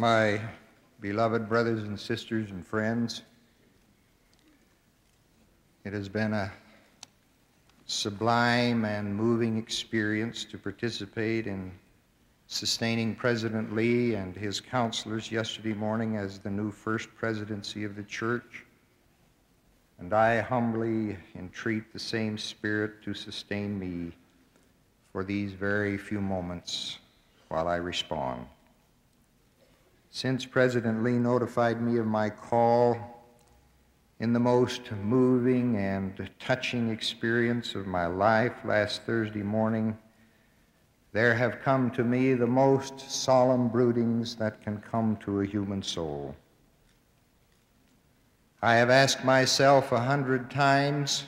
my beloved brothers and sisters and friends, it has been a sublime and moving experience to participate in sustaining President Lee and his counselors yesterday morning as the new first presidency of the church. And I humbly entreat the same spirit to sustain me for these very few moments while I respond. Since President Lee notified me of my call in the most moving and touching experience of my life last Thursday morning, there have come to me the most solemn broodings that can come to a human soul. I have asked myself a hundred times,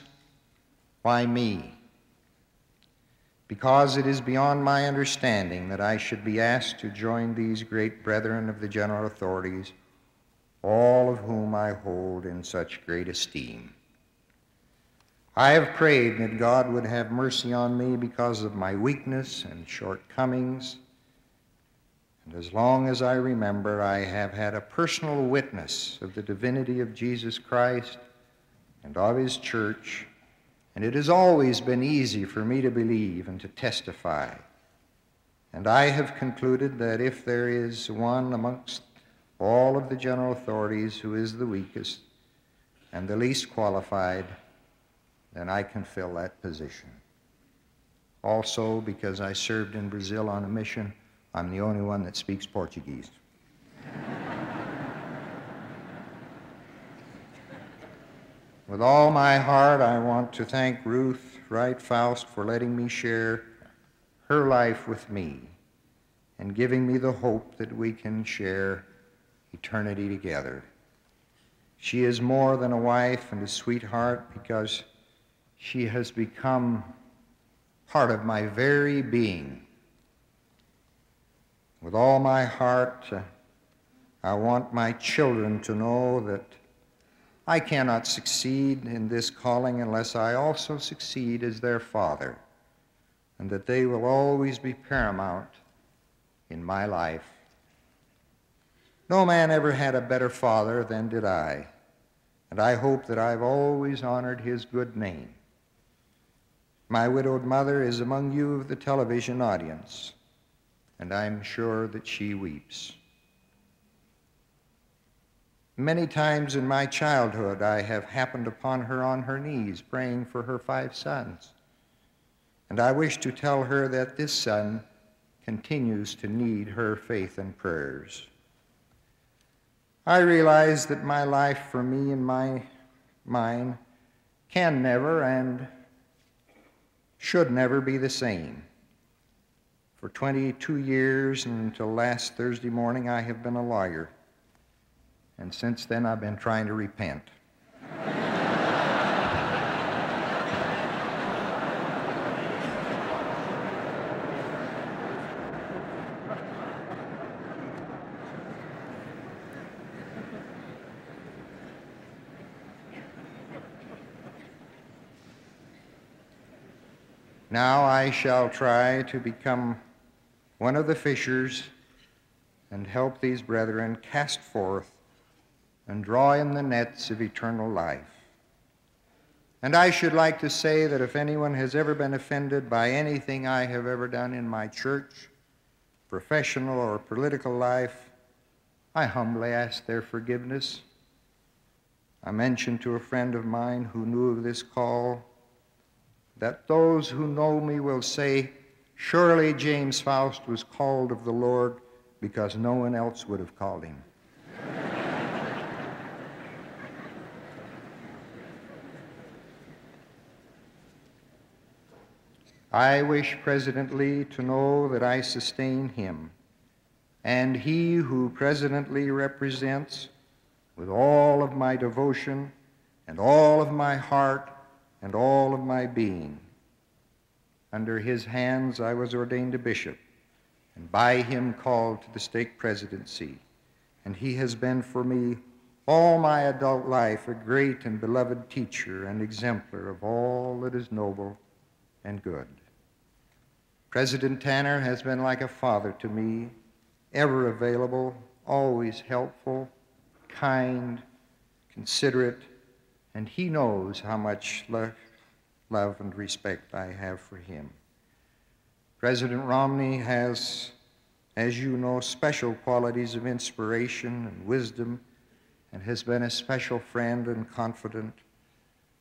why me? Because it is beyond my understanding that I should be asked to join these great brethren of the general authorities, all of whom I hold in such great esteem. I have prayed that God would have mercy on me because of my weakness and shortcomings. And as long as I remember, I have had a personal witness of the divinity of Jesus Christ and of his church, and it has always been easy for me to believe and to testify. And I have concluded that if there is one amongst all of the general authorities who is the weakest and the least qualified, then I can fill that position. Also, because I served in Brazil on a mission, I'm the only one that speaks Portuguese. With all my heart, I want to thank Ruth Wright Faust for letting me share her life with me and giving me the hope that we can share eternity together. She is more than a wife and a sweetheart because she has become part of my very being. With all my heart, uh, I want my children to know that I cannot succeed in this calling unless I also succeed as their father, and that they will always be paramount in my life. No man ever had a better father than did I, and I hope that I've always honored his good name. My widowed mother is among you of the television audience, and I'm sure that she weeps. Many times in my childhood, I have happened upon her on her knees praying for her five sons. And I wish to tell her that this son continues to need her faith and prayers. I realize that my life for me and my mine can never and should never be the same. For 22 years and until last Thursday morning, I have been a lawyer. And since then, I've been trying to repent. Now I shall try to become one of the fishers and help these brethren cast forth and draw in the nets of eternal life. And I should like to say that if anyone has ever been offended by anything I have ever done in my church, professional or political life, I humbly ask their forgiveness. I mentioned to a friend of mine who knew of this call that those who know me will say, Surely James Faust was called of the Lord because no one else would have called him. I wish President Lee to know that I sustain him, and he who President Lee represents, with all of my devotion and all of my heart, and all of my being. Under his hands I was ordained a bishop, and by him called to the stake presidency. And he has been for me all my adult life a great and beloved teacher and exemplar of all that is noble and good. President Tanner has been like a father to me, ever available, always helpful, kind, considerate, and he knows how much love, love and respect I have for him. President Romney has, as you know, special qualities of inspiration and wisdom and has been a special friend and confidant,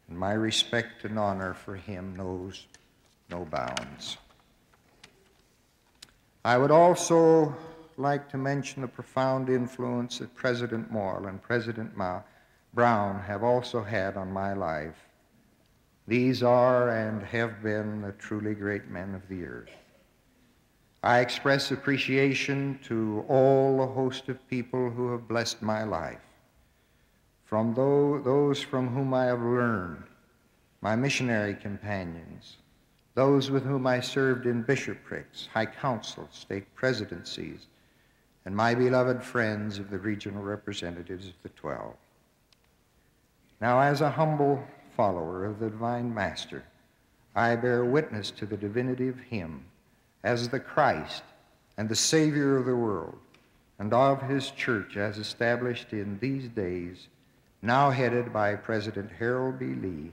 and my respect and honor for him knows no bounds. I would also like to mention the profound influence that President Morrill and President Ma Brown have also had on my life. These are and have been the truly great men of the earth. I express appreciation to all the host of people who have blessed my life from those from whom I have learned, my missionary companions, those with whom I served in bishoprics, high councils, stake presidencies, and my beloved friends of the regional representatives of the Twelve. Now, as a humble follower of the Divine Master, I bear witness to the divinity of Him as the Christ and the Savior of the world, and of His church as established in these days now headed by President Harold B. Lee,